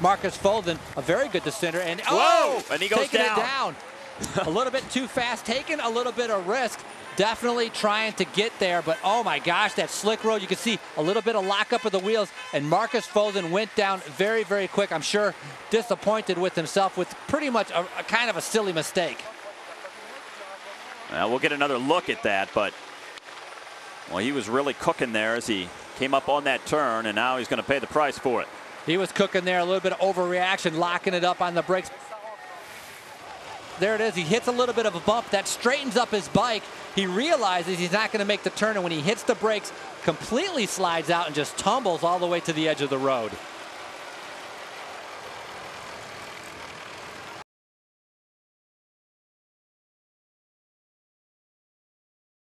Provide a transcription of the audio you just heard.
Markus Fothen, a very good descender. And oh, Whoa! oh, And he goes taking down. it down. a little bit too fast, taking a little bit of risk. Definitely trying to get there, but oh my gosh, that slick road. You can see a little bit of lockup of the wheels, and Markus Fothen went down very, very quick. I'm sure disappointed with himself with pretty much a, a kind of a silly mistake. Well, we'll get another look at that, but well, he was really cooking there as he came up on that turn, and now he's going to pay the price for it. He was cooking there, a little bit of overreaction, locking it up on the brakes. There it is. He hits a little bit of a bump that straightens up his bike. He realizes he's not going to make the turn, and when he hits the brakes, completely slides out and just tumbles all the way to the edge of the road.